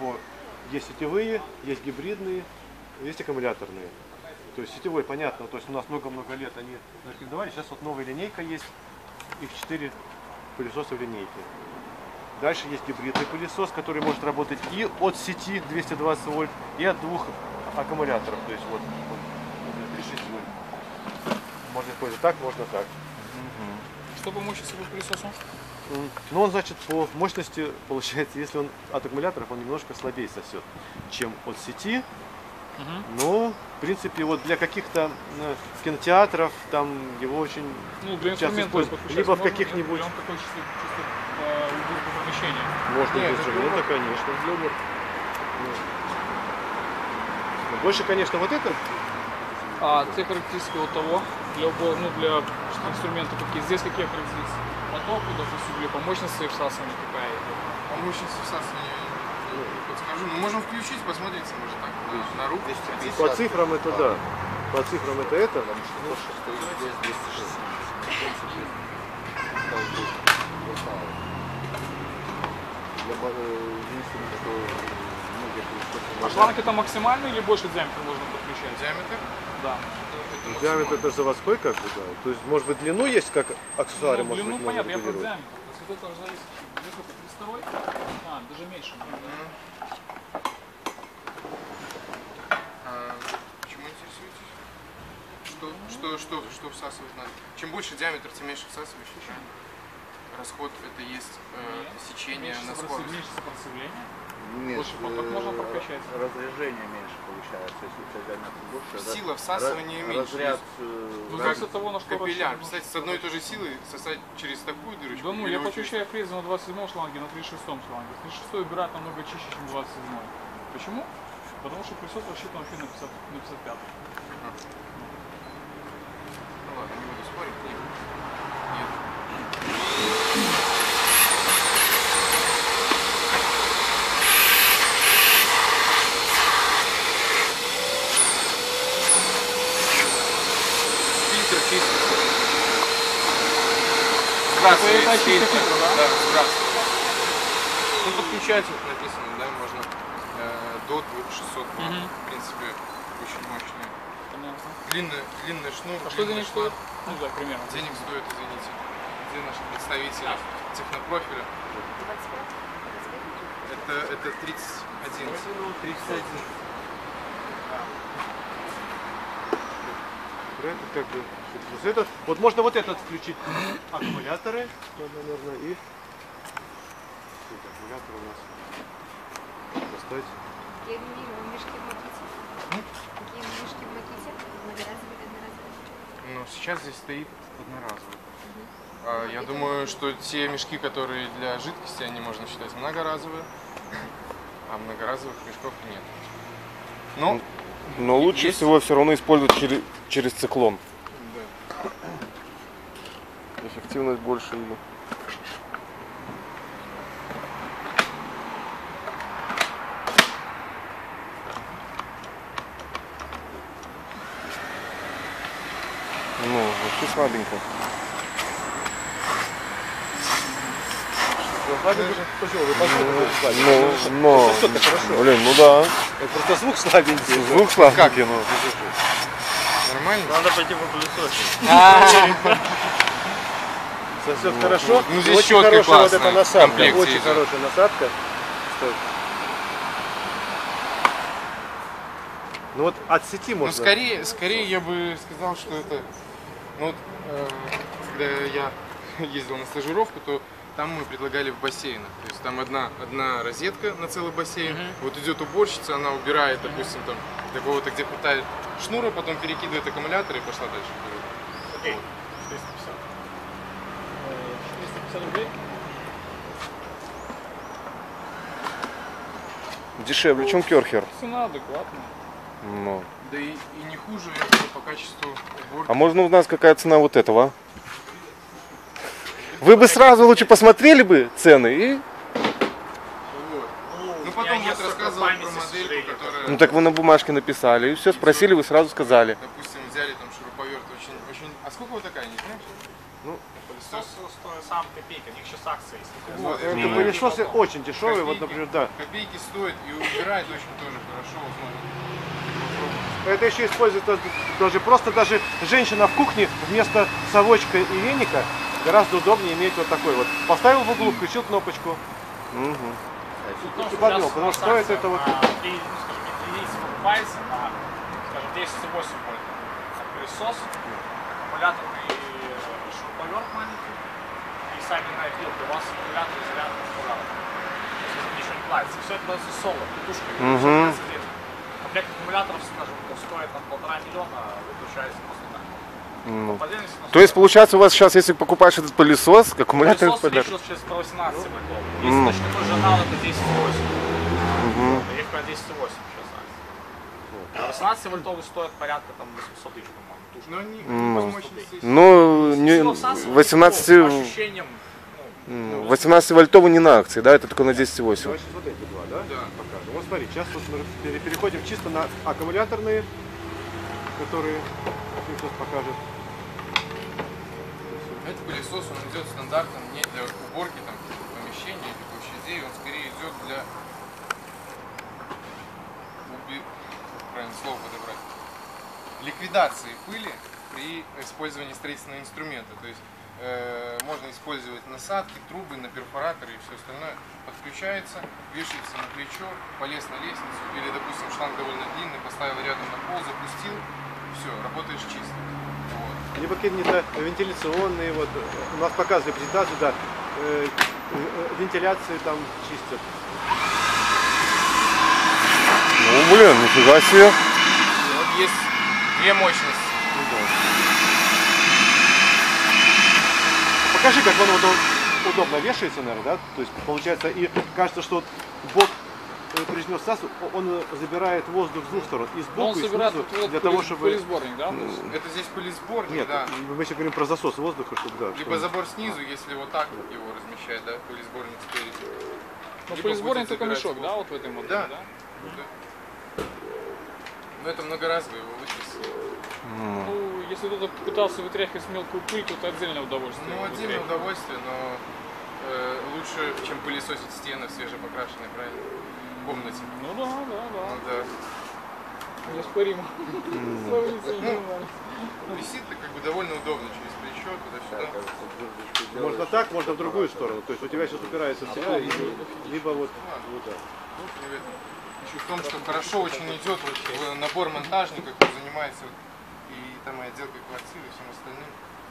по... Есть сетевые, есть гибридные, есть аккумуляторные. То есть сетевой, понятно, то есть у нас много-много лет они рекомендовали. Сейчас вот новая линейка есть, их 4 пылесоса в линейке. Дальше есть гибридный пылесос, который может работать и от сети 220 вольт, и от двух аккумуляторов. То есть вот, вот 36 вольт. Можно использовать так, можно так. Что по мощности по пылесосу? М, Ну, он, значит, по мощности, получается, если он от аккумуляторов, он немножко слабее сосет, чем от сети. Мгм. Но, в принципе, вот для каких-то э, кинотеатров там его очень... Ну, для инструмента используют. Либо в каких-нибудь- помещения. Можно Нет, без для конечно. Но больше, конечно, вот это А те характеристики вот того, для, ну, для инструмента какие? Здесь какие характеристики? Потоку, допустим, или по мощности всасывания какая идет? По мощности всасывания не подскажу. Ну, можем включить, посмотреть, может так, на, на руку. по цифрам это да. По цифрам это это. А шланг это максимальный или больше диаметр можно подключать? Диаметр. Да. Это Диаметр это заводской как бы, да. То есть, может быть, длину есть, как аксессуары, ну, может длину быть, понятно, я про диаметр. То есть это тоже зависит. Сколько, 302? А, даже меньше. А, Почему интересуетесь? Что, что, что, что всасывать надо? Чем больше диаметр, тем меньше всасываешь. Расход это есть э, сечение Меньше на скорость. меньше сопротивления. Нет, Больше поток э, можно прокачать. Разряжение меньше получается, если у тебя диаметр больше. раз- Сила всасывания раз- меньше. Разряд Ну, э, зависит от того, на что Капилляр. Представьте, с одной и той же силой сосать через такую дырочку. Да ну, я подключаю фрезы на 27 шланге, на 36 шланге. 36 убирает намного чище, чем 27. Почему? Потому что присос рассчитан вообще на 50, на 55. Ну ладно, не буду спорить. Сбрасывает фильтр. да? Да, сбрасывает. Ну, подключать вот написано, да, можно э, до 2600 ватт. Мгм. В принципе, очень мощный. Понятно. Длинный, длинный шнур. А что длинный денег стоит? шланг. Ну да, примерно. Денег стоит, извините. Где наш представитель технопрофиля? Это, это 31. 31. Это как бы, то есть это, вот можно вот этот включить аккумуляторы, то, наверное, и аккумулятор у нас достать. Какие мишки в макете? Какие мишки в макете? Многоразовые, одноразовые? Ну, сейчас здесь стоит одноразовый. А, я думаю, что те мешки, которые для жидкости, они можно считать многоразовые, а многоразовых мешков нет. Ну, Но лучше Есть? всего все равно использовать через, через циклон. да. Эффективность больше. и- Ну, вообще слабенько. Слабенький, почему? Вы послушайте, слабенький. Ну, но, хорошо. блин, ну да. Это просто звук слабенький. Звук слабенький, ну. Нормально? Надо пойти по пылесосить. Сосет хорошо. ну, здесь очень хорошая вот эта насадка. Очень хорошая насадка. Ну вот от сети Ну, можно. скорее, скорее я бы сказал, что это... Ну, вот, э, когда я ездил на стажировку, то там мы предлагали в бассейнах. То есть там одна, одна розетка на целый бассейн. Вот идет уборщица, она убирает, допустим, там какого-то, где хватает шнура, потом перекидывает аккумулятор и пошла дальше. Окей. 450. Э, 450 рублей. Дешевле, чем керхер. Цена адекватная. Ну. Да и, и не хуже по качеству уборки. А можно узнать, какая цена вот этого? Вы бы сразу лучше посмотрели бы цены и... Вот. Ну потом вот рассказывал про модельку, которая, Ну так вы на бумажке написали, и все, спросили, вы сразу сказали. допустим, взяли там шуруповерт очень, очень... А сколько вот такая, не знаешь? Ну, Пылесос стоит сам копейка, у них сейчас акция есть. Вот, Это это пылесосы очень дешевые, вот, Копейки. например, да. Копейки стоит и убирает очень тоже хорошо. Вот можно. Это еще используется даже просто даже женщина в кухне вместо совочка и веника гораздо удобнее иметь вот такой вот. Поставил в углу, включил кнопочку. Ну, И подвел, потому что стоит это вот- На, три, ну, скажем, единицы покупается на, скажем, 10,8 вольт. Это Пылесос, аккумуляторный э, шуруповерт маленький и сами вилка. У вас аккумулятор и зарядка аккуратно. То есть это ничего не платится. Все это дается соло, катушка. Мгм. Комплект аккумуляторов, скажем, стоит там полтора миллиона, выключается просто. Ну. То есть получается у вас сейчас, если покупаешь этот пылесос, аккумулятор Пылесос подарок. сейчас про 18 вольтов. М. Есть точно такой же аналог, это 10,8. Мгм. Их про 10,8 сейчас акция. А 18 вольтовый стоит порядка там 800 тысяч, по-моему. тушка. Но они Ну. мощности Ну, не, Сила всасывания, 18, по ощущениям, ну, м, 18 вольтовый не на акции, да, это только на 10,8. Давай сейчас вот эти два, да? Да. Покажем. Вот смотри, сейчас вот мы пере- переходим чисто на аккумуляторные, которые ну, сейчас покажет. Этот пылесос, он идет стандартом не для уборки там, помещения или площадей, он скорее идет для уби- правильно слово подобрать, ликвидации пыли при использовании строительного инструмента. То есть э, можно использовать насадки, трубы на перфораторы и все остальное. Подключается, вешается на плечо, полез на лестницу или, допустим, шланг довольно длинный, поставил рядом на пол, запустил, все, работаешь чисто. Вот. Либо какие-то вентиляционные, вот у нас показывали презентацию, да, э, э, вентиляции там чистят. Ну, блин, нифига себе. Вот есть две мощности. Покажи, как он удо- удобно вешается, наверное, да? То есть получается, и кажется, что вот бок э, прижмёт сас, о- он э, забирает воздух с двух сторон, и сбоку, он и снизу, вот для того, чтобы... пылесборник, да? то? Это здесь пылесборник, Нет, да. мы сейчас говорим про засос воздуха, чтобы, да. Либо чтобы- забор снизу, если вот так вот его размещать, да, пылесборник спереди. Ну, пылесборник только мешок, да, воздух. вот в этой модели, Да. да? Да. Но это многоразовый его вычислили. М. Ну, если кто-то пытался вытряхивать мелкую пыльку, это отдельное удовольствие. Ну, отдельное удовольствие, но э, лучше, чем пылесосить стены в свежепокрашенной, правильно? Комнате. Ну да, да, Ну да. да. Неоспоримо. Ну, нормально. Висит как бы довольно удобно через плечо, туда-сюда. Можно так, можно в другую сторону. То есть у тебя сейчас упирается в себя, и- либо вот. И в этом. Еще в том, что хорошо очень идет вот набор монтажника, кто занимается вот, и там и отделкой квартиры, и всем остальным.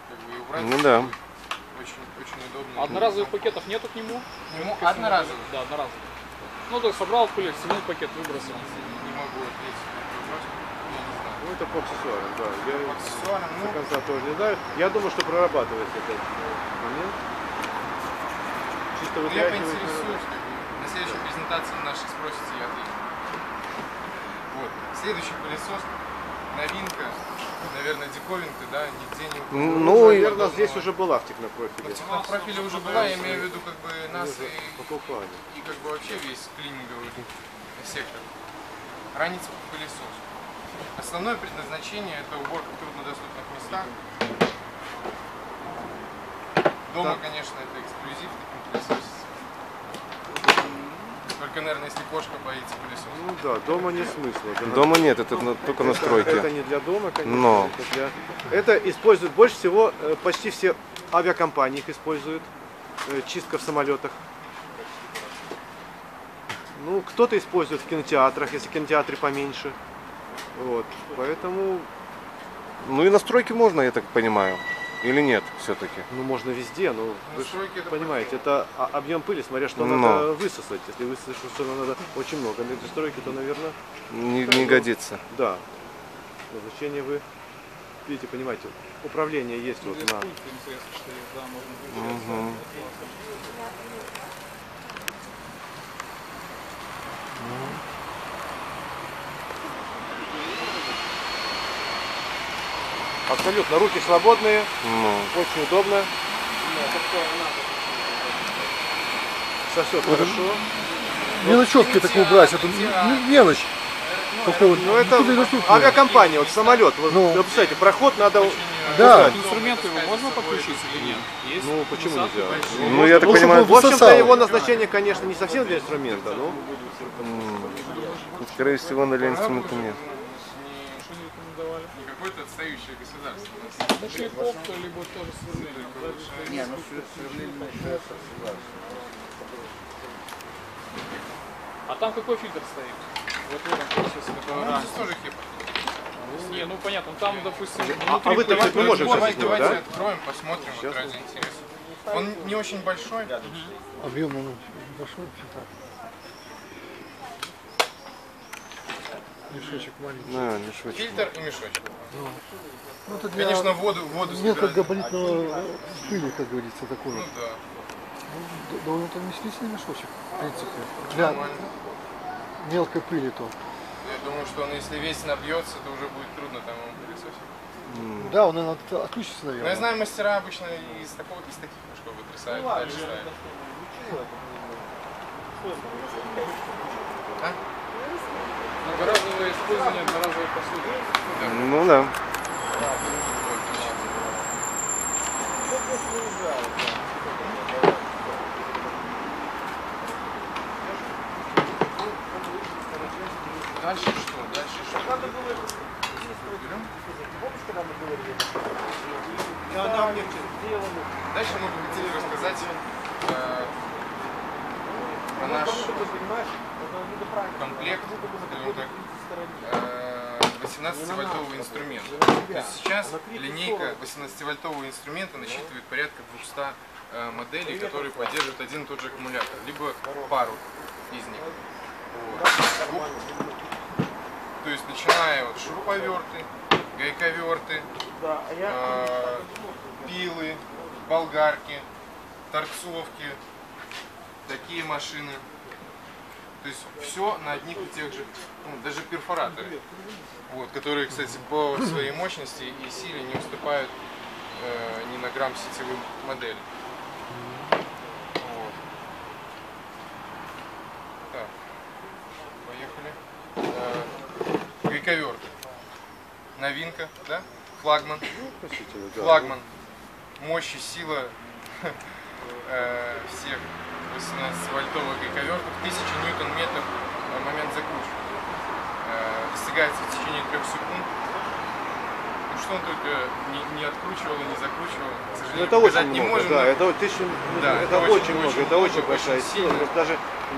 Как бы и убрать Ну да. очень, очень удобно. А одноразовых пакетов нету к нему? Ему одноразовый. Да, одноразовый. Ну, то есть собрал пыль, стянул пакет, выбросил. Не могу ответить на знаю. Ну это по аксессуарам, да. Я По аксессуарам, до ну, конца тоже не знаю. Я думаю, что прорабатывается этот момент. Чисто Ну, я поинтересуюсь, как бы, на следующей презентации нашей спросите, я отвечу. Вот. Следующий пылесос, новинка, наверное, диковинка, да, нигде не Ну, и- наверное, здесь подобного. уже была в Ну, технопрофиле. в технопрофиле уже была, я имею в виду, как бы, нас и, и как бы вообще весь клининговый сектор. Ранец пылесос. Основное предназначение это уборка в труднодоступных местах. Дома, Так. конечно, это эксклюзив таким. Только, наверное, если кошка боится пылесоса. Ну да, дома нет смысла. да. Дома нет, это на- только на Это, стройке. это не для дома, конечно. Но. Это, для... это используют больше всего, э, почти все авиакомпании их используют. Э, Чистка в самолетах. Ну, кто-то использует в кинотеатрах, если кинотеатры поменьше. Вот. Поэтому, Ну и на стройке можно, я так понимаю. Или нет, все-таки? ну, можно везде, но вы ж стройке это понимаете, это объем пыли, смотря что Но. надо высосать. Если высосать, что надо очень много. Для стройки, то, наверное, Не, не годится. Да. Назначение вы видите, понимаете, управление есть вот на. пульт интересно, что есть, да, можно выключать. Мгм. Абсолютно, руки свободные, Ну. очень удобно. Сосет хорошо. Мелочевки так убрать, это мелочь. Такой вот, Ну это авиакомпания, вот самолет. Вот, Ну. вы представляете, проход надо Да. К инструменту его можно подключить или нет? Есть Ну, почему нельзя? Ну, я так Ну, понимаю, он В общем-то, его назначение, конечно, не совсем для инструмента, но скорее всего, на инструмента нет. Какое-то отстающее государство. Да шлифовка, либо тоже сверление. Не, ну шеста А там какой фильтр стоит? Вот в этом процессе, который Ну, раньше. здесь Не, ну понятно, там, допустим, А внутри вы-то пластика- мы можем давайте, сейчас из него, давайте да? откроем, посмотрим вот ради интереса. Он не очень большой. Объем он большой. так. Мешочек маленький. Да, мешочек. Фильтр и мешочек. Ну, это для Конечно, воду, воду нет как собирать. габаритного пыли, как говорится, такого. Ну да. Ну, да, он это вместительный мешочек, в принципе. Для Нормально. мелкой пыли то. Я думаю, что он если весь набьется, то уже будет трудно там его пылесосить. Да, он, наверное, от- отключится, Но я наверное. знаю, мастера обычно из, такого, из таких мешков вытрясают, дальше ставят. Многоразовое использование одноразовой посуды. Ну да. Дальше что? Берем? Дальше мы бы хотели рассказать э, про наш комплект, скажем так, э, 18-вольтового инструмента. То есть сейчас линейка 18-вольтового инструмента насчитывает порядка 200 э, моделей, которые поддерживают один и тот же аккумулятор, либо пару из них. Вот. То есть начиная от шуруповерты, гайковерты, э, пилы, болгарки, торцовки, такие машины. То есть все на одних и тех же, ну, даже перфораторы, вот, которые, кстати, по своей мощности и силе не уступают э, ни на грамм сетевым моделям. Вот. Так, поехали. Э, гайковерты. Новинка, да? Флагман. Флагман. Мощь и сила э, всех 18-вольтовых гайковертов 1000 ньютон-метров на момент закручивания. Э, достигается в течение 3 секунд. Ну что он только не, не откручивал и не закручивал, к Ну, сожалению, это показать очень не много, можем. да, это вот тысяча, ну, Да, это, это очень, очень- много, очень это очень много, большая сила, даже,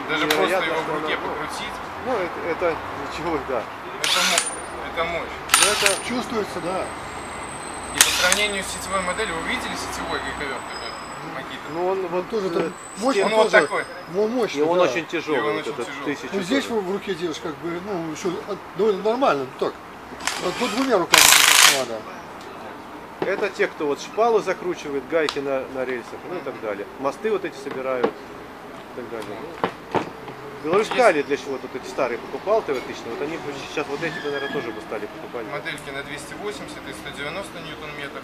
Даже просто его в руке покрутить, Ну, это, это ничего, да. Это мощь. Ну, это, Чувствуется, да. И по сравнению с сетевой моделью, вы видели сетевой гайковерт? Макита? ну, он вот Тоже э, там с мощь, тем- он вот тоже такой. мо- мощный, и он да. очень тяжелый, И он вот очень этот тяжелый. Ну, здесь тоже. в руке держишь, как бы, ну, еще довольно нормально, ну так. Вот под двумя руками надо. Это те, кто вот шпалы закручивает, гайки на, на рельсах, ну и так далее. Мосты вот эти собирают и так далее. Ну, Белорусскали для чего вот эти старые покупал ТВ-1000, вот они бы сейчас вот эти, наверное, тоже бы стали покупать. Модельки на 280 и 190 ньютон-метр.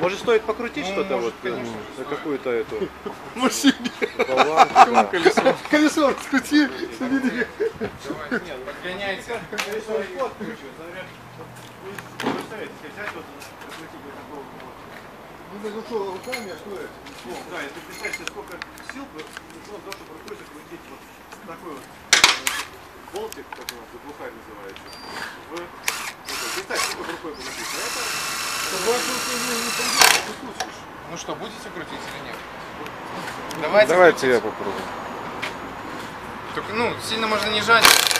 Может стоит покрутить Ну, что-то вот э, конечно, на стоит. какую-то эту да. Колесо. Колесо раскрути? Давайте, подгоняйте. Ну, ну что, руками, а что это? Да, если представить себе, сколько сил бы нужно, да, чтобы рукой закрутить вот такой вот э, болтик, как у нас заглухарь называется. В... вот это. Представь, сколько бы рукой. А это Ну что, будете крутить или нет? Давайте. Давайте крутить. я попробую. Только, ну, сильно можно не жать.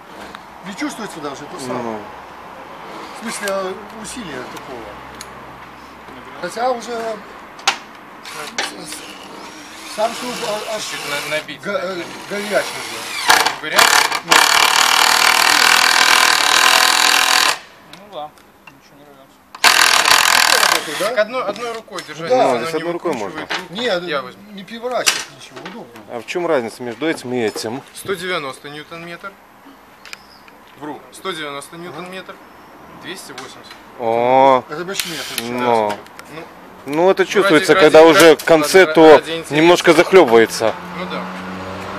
Чувствуется даже это самое. Ну, В смысле а, усилия такого. Хотя уже Сам шуруп а- аж Чуть на- набить. га- э, набить. горячий уже. Горячий? Ну да, ничего не рвется. Работает, Так да? одной, одной рукой держать. Да, оно одной рукой выкручивает руку. Нет, Я возьму. не переворачивать ничего, удобно. А в чем разница между этим и этим? 190 ньютон-метр. Вру. 190 ньютон-метр. 280. О, Это башмет. но. Ну, Ну это чувствуется, ради- когда ради уже к конце, ради- то ради интереса. немножко захлебывается. ну да.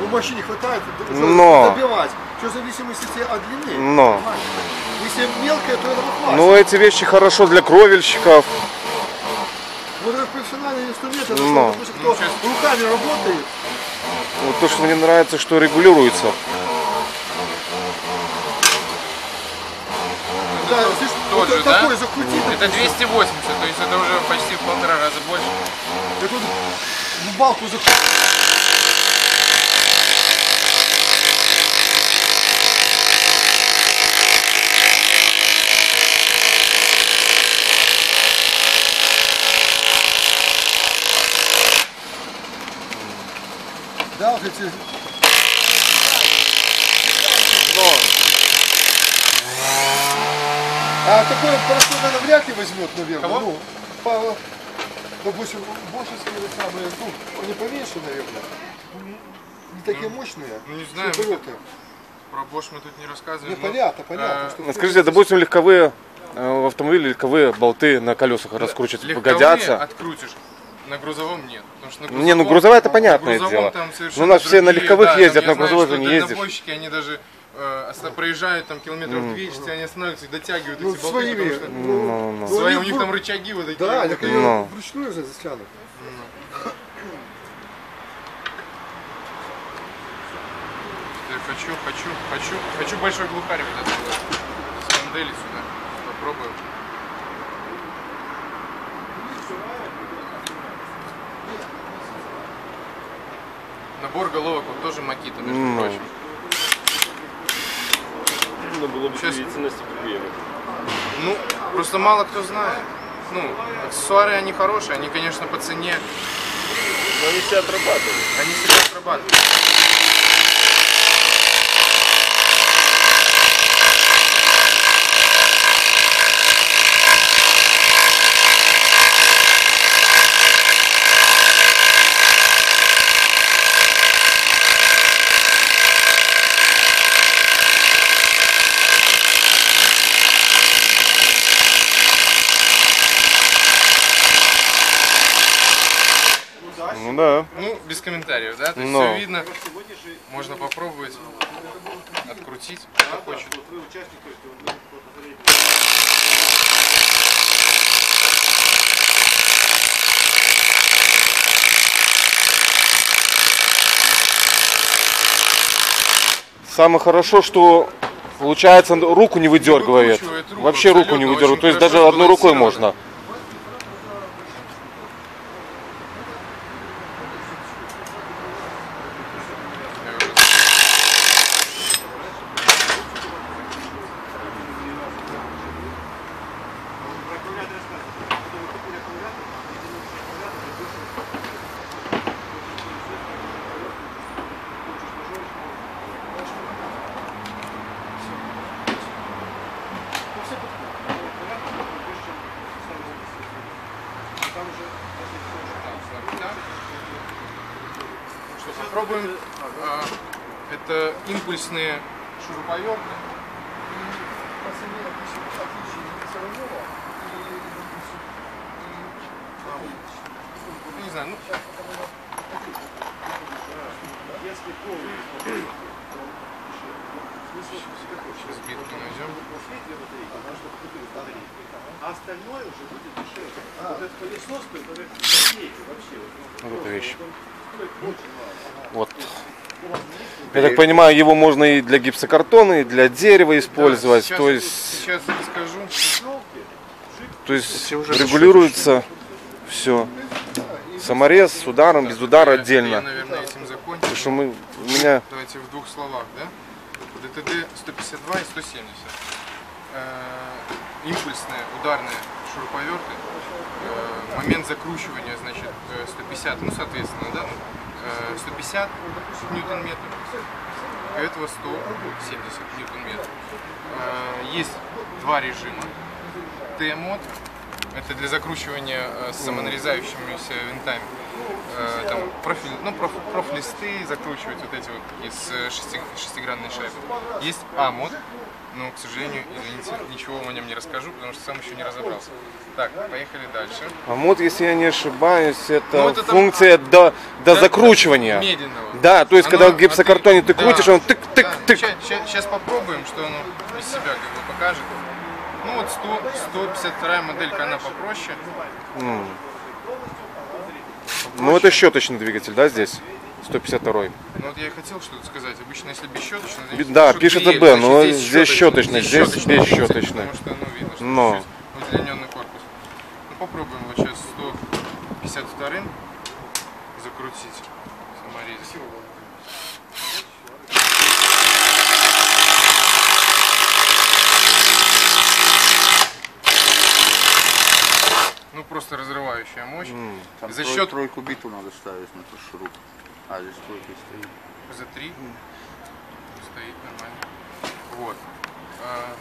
Ну, мощи не хватает, д- Но. добивать. Все в зависимости от длины. Но. понимаешь? Если мелкая, то это классно. Ну эти вещи хорошо для кровельщиков. Вот это профессиональный инструмент, это Но. что, допустим, кто руками работает, Вот то, что мне нравится, что регулируется. Да, здесь Тот вот же, да? такой закрутить, Это 280, то есть это уже почти в полтора раза больше. это вот в балку закрутить. Да, вот эти... А такой порошок, наверное, вряд ли возьмет, наверное. Кого? Ну, по, допустим, бошевские самые, ну, они поменьше, наверное. Не такие мощные. ну, не знаю, Широковерты. Про Bosch мы тут не рассказываем. Не, но, понятно, понятно. э, что Ну, Скажите, допустим, легковые э, в автомобиле легковые болты на колесах раскручивать легковые годятся? открутишь. На грузовом нет. Потому что на Не, ну грузовом- грузовая это понятное грузовом дело. там Ну, у нас все на другие, легковых да, ездят, на что же не ездишь. дальнобойщики, они даже э, проезжают там километров 200, они останавливаются и дотягивают Ну, эти болты, своими. потому что Ну, ну, свои, они у них там рычаги вот такие. Да, вот. они Ну. вручную же затянут. Я хочу, хочу, хочу, хочу большой глухарь вот этот вот. С модели сюда. Попробую. Набор головок вот тоже Макита, между Ну. прочим. Было бы Сейчас- длительности купили. Ну, просто мало кто знает. Ну, аксессуары они хорошие, они, конечно, по цене, Но они все отрабатывают. они себя отрабатывают. Ну да. Ну, без комментариев, да? То есть Но. все видно. Можно попробовать открутить, кто хочет. Самое хорошо, что получается руку не выдергивает. руку, Вообще руку не выдергивает. То есть даже одной рукой можно. Что, попробуем. А, это импульсные шуруповерты. Ну, сейчас битку найдем. А остальное уже будет дешевле. Вот пылесос, который копейки вообще. Вот эта вещь. Вот. Я так понимаю, его можно и для гипсокартона, и для дерева использовать. сейчас, то есть, Сейчас расскажу. то есть регулируется все. Саморез с ударом, без удара Я, отдельно. наверное, этим закончу. Потому что мы, у меня Давайте в двух словах, да? ДТД 152 и 170. Э, импульсные ударные шуруповерты. Э, момент закручивания, значит, э, 150, ну, соответственно, да, э, 150 ньютон-метров, у этого 170 ньютон-метров. Э, есть два режима. Т-мод, это для закручивания э, с самонарезающимися винтами. Э, там профиль, ну, проф, профлисты закручивать вот эти вот из э, шести, шестигранной шайбы. Есть А-мод, но, к сожалению, извините, ничего о нем не расскажу, потому что сам еще не разобрался. Так, поехали дальше. А мод, если я не ошибаюсь, это, Ну, это там- функция до, до закручивания. Медленного. Да, то есть, когда Оно в гипсокартоне ты да, крутишь, он тык-тык-тык. Сейчас попробуем, что оно из себя как бы покажет. Ну вот 100, 152 моделька, она попроще. Ну, это щеточный двигатель, да, здесь? 152 Ну вот я и хотел что-то сказать. Обычно, если бесщеточно, Би- значит, да, есть. «Б», Значит, но здесь щеточный, здесь щеточный двигатель, бесщеточный. Потому что, ну, видно, что Но. удлиненный корпус. Ну, попробуем вот сейчас 152 закрутить саморез. Ну, просто разрывающая мощь. Там За трой- счет тройку биту надо ставить на тот шуруп. А, здесь тройка стоит. за 3 стоит нормально. Вот. А,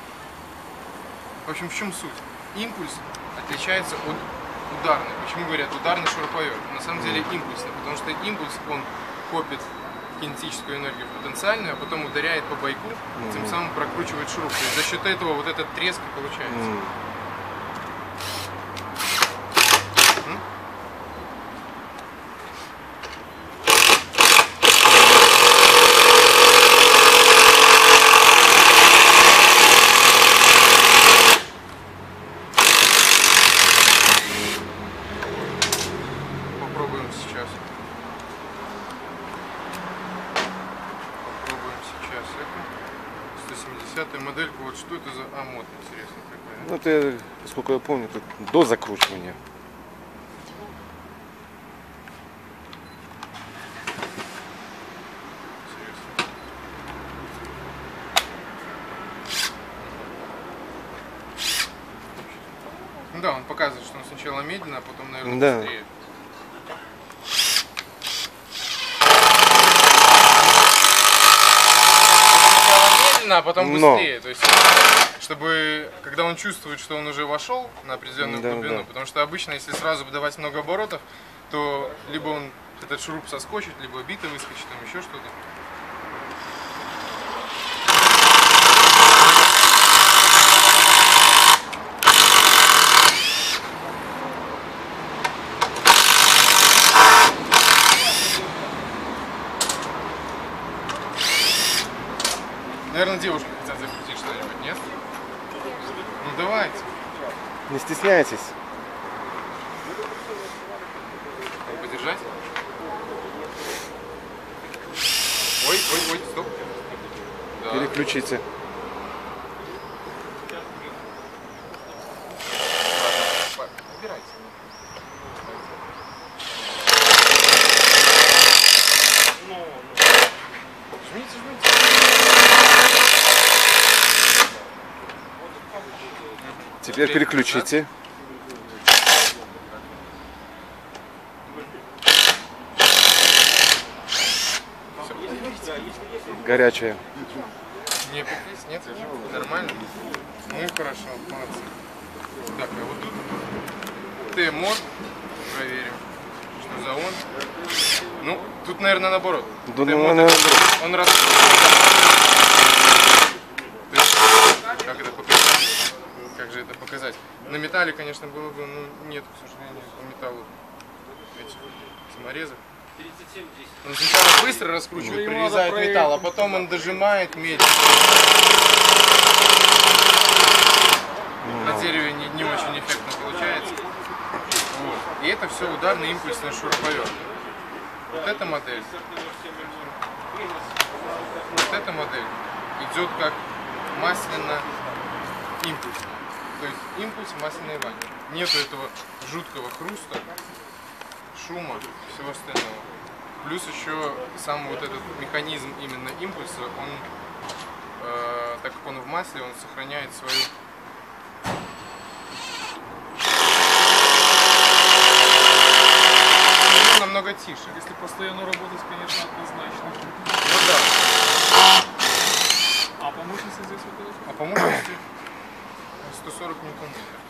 В общем, в чем суть? Импульс отличается от ударной. Почему говорят ударный шуруповерт? На самом деле импульсный, потому что импульс, он копит кинетическую энергию потенциальную, а потом ударяет по байку, тем самым прокручивает шуруп. Есть за счет этого вот этот треск и получается. Попробуем сейчас. Попробуем сейчас это. 170 модельку. Вот что это за амод, интересно какая. Ну, это, сколько я помню, это до закручивания. Да, он показывает, что он сначала медленно, а потом, наверное, Да. быстрее. Сначала медленно, а потом Но. быстрее. То есть, чтобы, когда он чувствует, что он уже вошел на определенную Да, глубину, да. потому что обычно, если сразу давать много оборотов, то либо он этот шуруп соскочит, либо бита выскочит, там еще что-то. Наверное, девушки хотят закрутить что-нибудь, нет? Ну давайте. Не стесняйтесь. Подержать? Ой, ой, ой, стоп. Да. Переключите. Теперь переключите. Горячая. Не пеклись, нет? Нормально? Ну хорошо, молодцы. Так, а вот тут Т-мод. Проверим, что за он. Ну, тут, наверное, наоборот. Да, ну, наверное, Он раз... То есть, Как это показать? Как же это показать? На металле, конечно, было бы, но нет, к сожалению, по металлу этих саморезов. Он сначала быстро раскручивает, Ну, проверить. металл, а потом он дожимает медленно. На дереве не, не очень эффектно получается. Вот. И это все ударный импульсный шуруповерт. Вот эта модель. Вот эта модель идет как масляно импульсная то есть импульс масляной ванне Нету этого жуткого хруста, шума, всего остального. Плюс еще сам вот этот механизм именно импульса, он, э, так как он в масле, он сохраняет свою ну, намного тише. Если постоянно работать, конечно, однозначно. Ну да.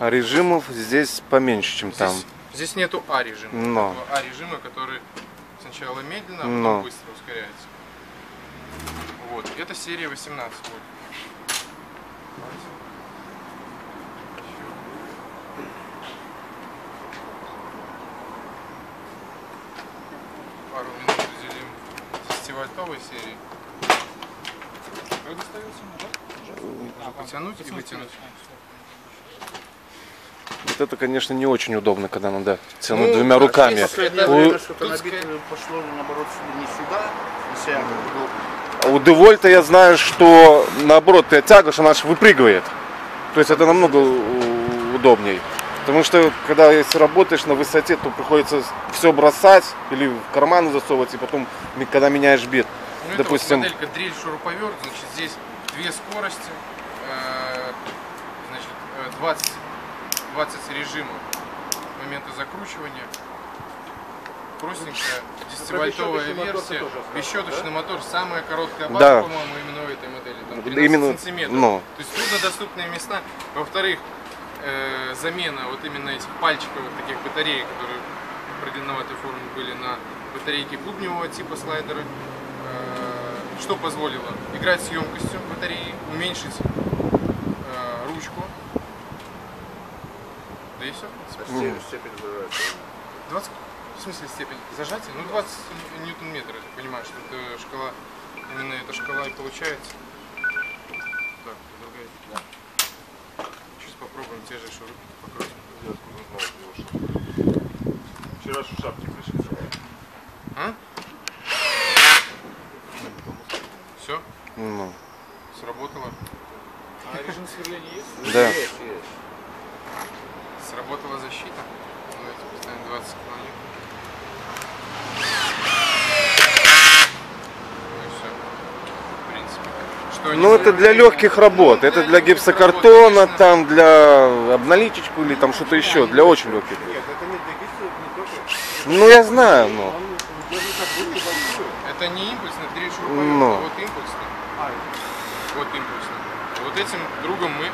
А режимов здесь поменьше, чем там. Здесь, здесь нету А режима. Но. А режима, который сначала медленно, а потом Но. быстро ускоряется. Вот. Это серия 18 вольт. Пару минут уделим сетевальтовой серии. Как достается? Можно потянуть и вытянуть. Вот это, конечно, не очень удобно, когда надо тянуть Ну, двумя руками. что-то набито ска- пошло наоборот не сюда, не сюда. У Девольта я знаю, что наоборот ты тягаешь, она аж выпрыгивает. То есть это намного удобней. Потому что когда если работаешь на высоте, то приходится все бросать или в карманы засовывать, и потом, когда меняешь бит. Ну, Допустим- это вот моделька дрель шуруповерт, значит, здесь две скорости, э, значит, э, 20, 20 режимов момента закручивания. Простенькая, 10-вольтовая бесщеточный мотор ты версия, бесщеточный мотор, самая короткая база, Да. по-моему, именно у этой модели, там Вот 13 именно, сантиметров. ну. То есть труднодоступные места. Во-вторых, э, замена вот именно этих пальчиковых таких батареек, которые продленноватой формы были на батарейке клубневого типа слайдеры, э, что позволило играть с емкостью батареи, уменьшить э, ручку. Да принципе. Степень- называется. 20, в смысле степень зажатия? Ну 20 ньютон-метров, я так понимаю, что это шкала, именно эта шкала и получается. Так, другая. Сейчас попробуем те же шурупы покрутим. Вчера в шапке пришли. А? Все, Ну, сработало. А режим сверления есть? да. Есть, есть. Сработала защита. Давайте поставим 20 килоньютон. Ну и все. В принципе. Что они Ну, это для легких работ. Это для гипсокартона, там для обналичечку или там что-то еще. Для очень легких. Нет, это не для только. Ну, я знаю, но. Это не импульсный дрель шуруповерта, Но. а вот импульсный. А, Вот импульсный. Вот этим другом мы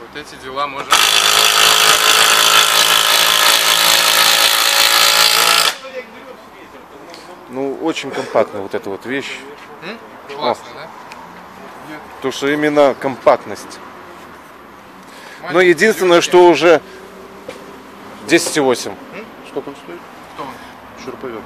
вот эти дела можем Ну, очень компактная вот эта вот вещь. М? Классно, да? То, что именно компактность. Но единственное, что уже 10,8. Сколько он стоит? Кто он? Шуруповерт.